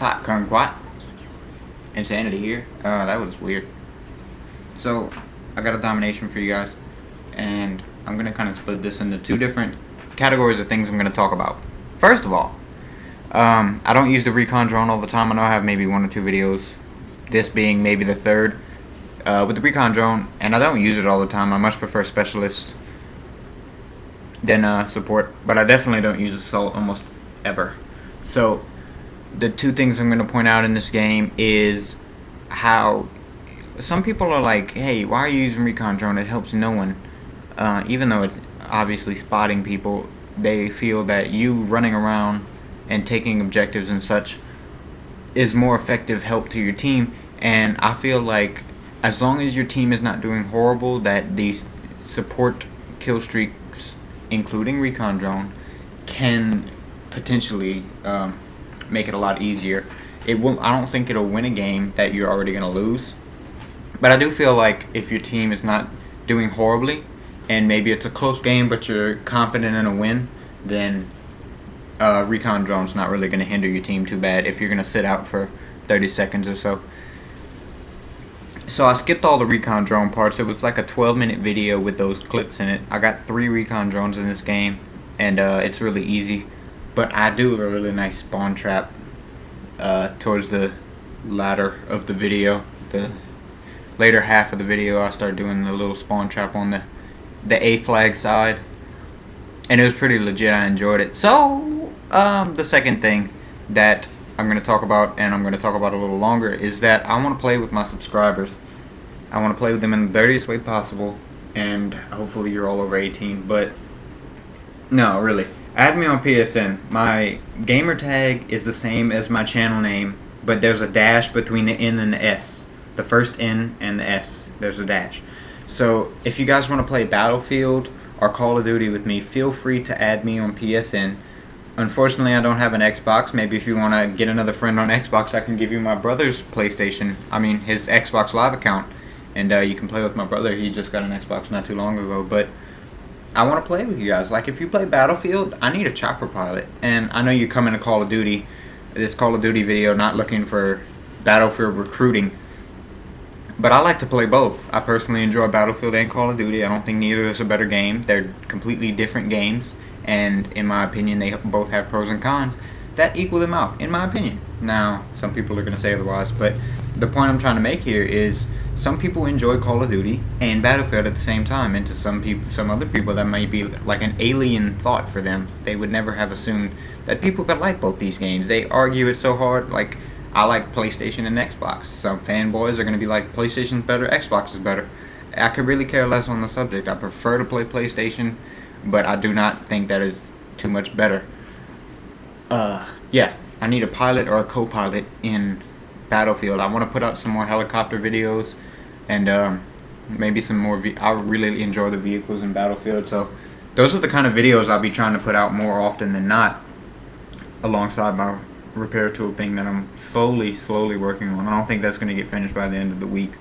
up, Kumquat? Insanity here. Uh, that was weird. So, I got a domination for you guys, and I'm gonna kind of split this into two different categories of things I'm gonna talk about. First of all, um, I don't use the recon drone all the time. I know I have maybe one or two videos, this being maybe the third, uh, with the recon drone, and I don't use it all the time. I much prefer specialist than uh, support, but I definitely don't use assault almost ever. So the two things I'm going to point out in this game is how some people are like, hey, why are you using recon drone? It helps no one. Uh, even though it's obviously spotting people, they feel that you running around and taking objectives and such is more effective help to your team. And I feel like as long as your team is not doing horrible, that these support kill streaks, including recon drone, can potentially um, make it a lot easier. It will. I don't think it'll win a game that you're already gonna lose, but I do feel like if your team is not doing horribly, and maybe it's a close game, but you're confident in a win, then uh, recon drone's not really gonna hinder your team too bad if you're gonna sit out for 30 seconds or so. So I skipped all the recon drone parts. It was like a 12 minute video with those clips in it. I got three recon drones in this game, and uh, it's really easy. But I do a really nice spawn trap uh, towards the latter of the video. The later half of the video, I start doing the little spawn trap on the the A flag side, and it was pretty legit. I enjoyed it. So um, the second thing that I'm going to talk about, and I'm going to talk about a little longer, is that I want to play with my subscribers. I want to play with them in the dirtiest way possible, and hopefully you're all over 18. But no, really. Add me on PSN. My gamer tag is the same as my channel name, but there's a dash between the N and the S. The first N and the S. There's a dash. So if you guys want to play Battlefield or Call of Duty with me, feel free to add me on PSN. Unfortunately, I don't have an Xbox. Maybe if you want to get another friend on Xbox, I can give you my brother's PlayStation. I mean, his Xbox Live account. And uh, you can play with my brother. He just got an Xbox not too long ago. But I want to play with you guys. Like, if you play Battlefield, I need a chopper pilot. And I know you come into Call of Duty, this Call of Duty video, not looking for Battlefield recruiting. But I like to play both. I personally enjoy Battlefield and Call of Duty. I don't think neither is a better game. They're completely different games. And in my opinion, they both have pros and cons that equal them out, in my opinion. Now, some people are going to say otherwise, but the point I'm trying to make here is some people enjoy Call of Duty and Battlefield at the same time, and to some people, some other people, that might be like an alien thought for them. They would never have assumed that people could like both these games. They argue it so hard, like I like PlayStation and Xbox. Some fanboys are going to be like PlayStation's better, Xbox is better. I could really care less on the subject. I prefer to play PlayStation, but I do not think that is too much better. Uh, yeah, I need a pilot or a co-pilot in Battlefield. I want to put out some more helicopter videos and um, maybe some more. I really enjoy the vehicles in Battlefield, so those are the kind of videos I'll be trying to put out more often than not, alongside my repair tool thing that I'm slowly, slowly working on. I don't think that's going to get finished by the end of the week,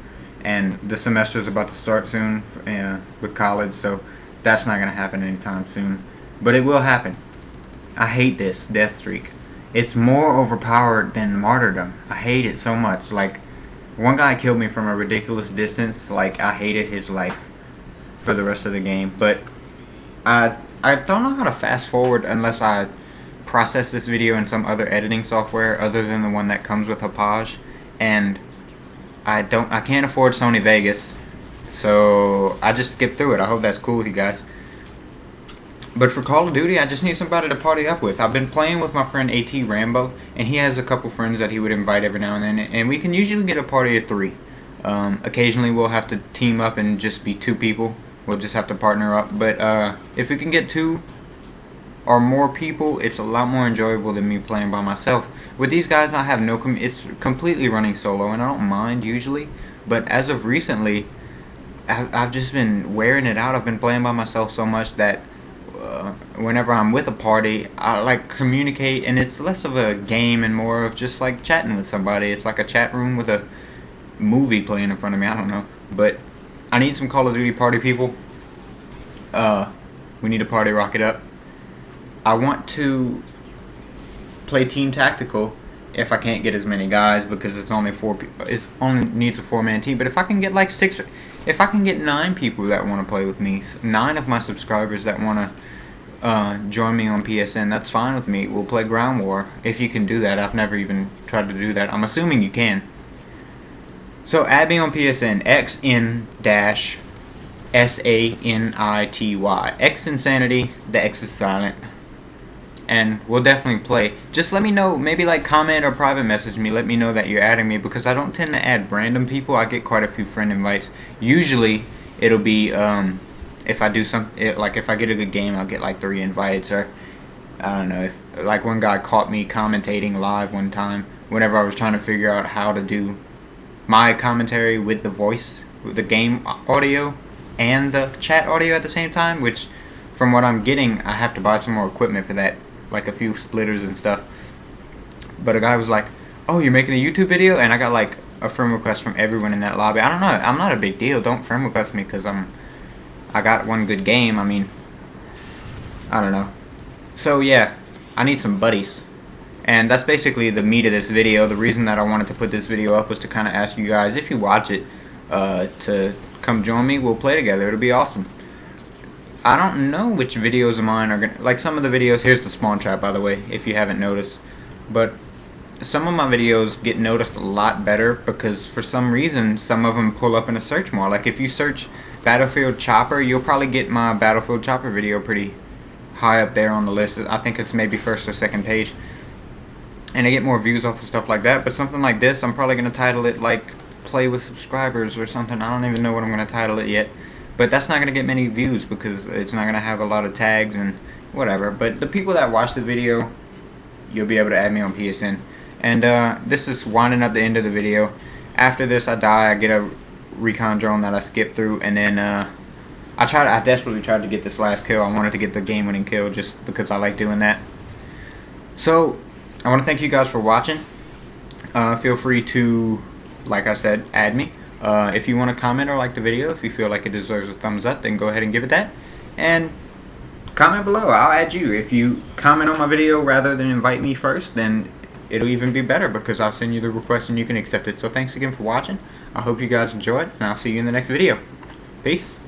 and the semester is about to start soon uh, with college, so that's not going to happen anytime soon, but it will happen. I hate this death streak it's more overpowered than martyrdom. I hate it so much. Like, one guy killed me from a ridiculous distance. Like, I hated his life for the rest of the game. But I I don't know how to fast forward unless I process this video in some other editing software other than the one that comes with Hauppauge. And I don't I can't afford Sony Vegas. So I just skipped through it. I hope that's cool with you guys. But for Call of Duty, I just need somebody to party up with. I've been playing with my friend AT Rambo, and he has a couple friends that he would invite every now and then, and we can usually get a party of three. Um, occasionally, we'll have to team up and just be two people. We'll just have to partner up. But uh, if we can get two or more people, it's a lot more enjoyable than me playing by myself. With these guys, I have no. Com it's completely running solo, and I don't mind usually. But as of recently, I've, I've just been wearing it out. I've been playing by myself so much that whenever I'm with a party, I like communicate, and it's less of a game and more of just like chatting with somebody. It's like a chat room with a movie playing in front of me. I don't know, but I need some Call of Duty party people. Uh, we need a party rocket up. I want to play team tactical if I can't get as many guys because it's only four people, it only needs a four man team. But if I can get like six, if I can get nine people that want to play with me, nine of my subscribers that want to uh, join me on PSN, that's fine with me. We'll play Ground War if you can do that. I've never even tried to do that. I'm assuming you can. So add me on PSN, xn dash S A N I T Y. X Insanity, the X is silent and we'll definitely play. Just let me know, maybe like comment or private message me, let me know that you're adding me because I don't tend to add random people. I get quite a few friend invites. Usually it'll be um, if I do some, it, like if I get a good game, I'll get like three invites or I don't know. If like one guy caught me commentating live one time whenever I was trying to figure out how to do my commentary with the voice, with the game audio and the chat audio at the same time, which from what I'm getting, I have to buy some more equipment for that like a few splitters and stuff. But a guy was like, "Oh, you're making a YouTube video?" And I got like a friend request from everyone in that lobby. I don't know. I'm not a big deal. Don't friend request me because I'm I got one good game. I mean, I don't know. So yeah, I need some buddies. And that's basically the meat of this video. The reason that I wanted to put this video up was to kind of ask you guys, if you watch it, uh, to come join me. We'll play together. It'll be awesome. I don't know which videos of mine are gonna like some of the videos here's the spawn trap by the way if you haven't noticed but some of my videos get noticed a lot better because for some reason some of them pull up in a search more like if you search battlefield chopper you'll probably get my battlefield chopper video pretty high up there on the list I think it's maybe first or second page and I get more views off of stuff like that but something like this I'm probably gonna title it like play with subscribers or something I don't even know what I'm gonna title it yet but that's not going to get many views because it's not going to have a lot of tags and whatever. But the people that watch the video, you'll be able to add me on PSN. And uh, this is winding up the end of the video. After this, I die. I get a recon drone that I skipped through, and then uh, I tried. I desperately tried to get this last kill. I wanted to get the game-winning kill just because I like doing that. So I want to thank you guys for watching. Uh, feel free to, like I said, add me. Uh, if you want to comment or like the video, if you feel like it deserves a thumbs up, then go ahead and give it that. And comment below. I'll add you. If you comment on my video rather than invite me first, then it'll even be better because I'll send you the request and you can accept it. So thanks again for watching. I hope you guys enjoyed, and I'll see you in the next video. Peace.